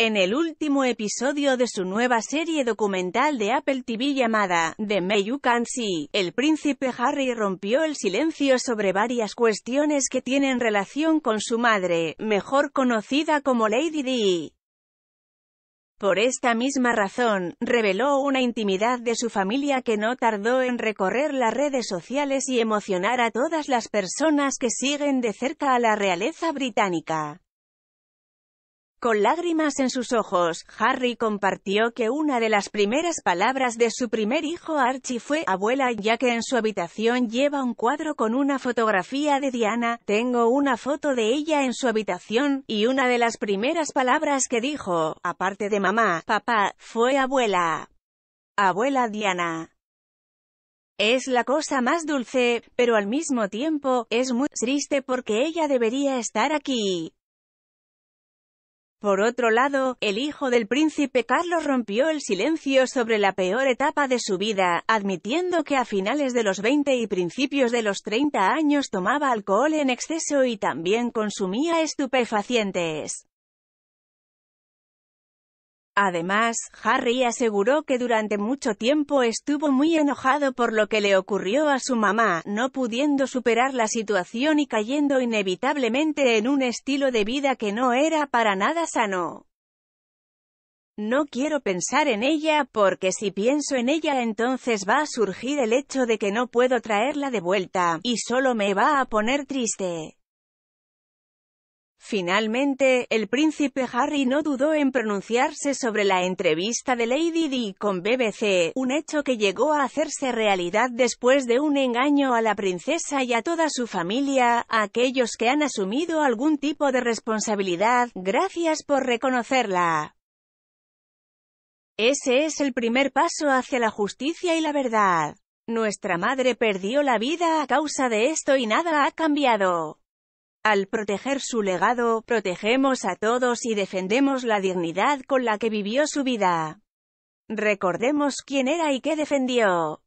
en el último episodio de su nueva serie documental de Apple TV llamada The May You Can See, el príncipe Harry rompió el silencio sobre varias cuestiones que tienen relación con su madre, mejor conocida como Lady Di. Por esta misma razón, reveló una intimidad de su familia que no tardó en recorrer las redes sociales y emocionar a todas las personas que siguen de cerca a la realeza británica. Con lágrimas en sus ojos, Harry compartió que una de las primeras palabras de su primer hijo Archie fue abuela ya que en su habitación lleva un cuadro con una fotografía de Diana, tengo una foto de ella en su habitación, y una de las primeras palabras que dijo, aparte de mamá, papá, fue abuela. Abuela Diana. Es la cosa más dulce, pero al mismo tiempo, es muy triste porque ella debería estar aquí. Por otro lado, el hijo del príncipe Carlos rompió el silencio sobre la peor etapa de su vida, admitiendo que a finales de los 20 y principios de los 30 años tomaba alcohol en exceso y también consumía estupefacientes. Además, Harry aseguró que durante mucho tiempo estuvo muy enojado por lo que le ocurrió a su mamá, no pudiendo superar la situación y cayendo inevitablemente en un estilo de vida que no era para nada sano. No quiero pensar en ella, porque si pienso en ella entonces va a surgir el hecho de que no puedo traerla de vuelta, y solo me va a poner triste. Finalmente, el príncipe Harry no dudó en pronunciarse sobre la entrevista de Lady Di con BBC, un hecho que llegó a hacerse realidad después de un engaño a la princesa y a toda su familia, a aquellos que han asumido algún tipo de responsabilidad, gracias por reconocerla. Ese es el primer paso hacia la justicia y la verdad. Nuestra madre perdió la vida a causa de esto y nada ha cambiado. Al proteger su legado, protegemos a todos y defendemos la dignidad con la que vivió su vida. Recordemos quién era y qué defendió.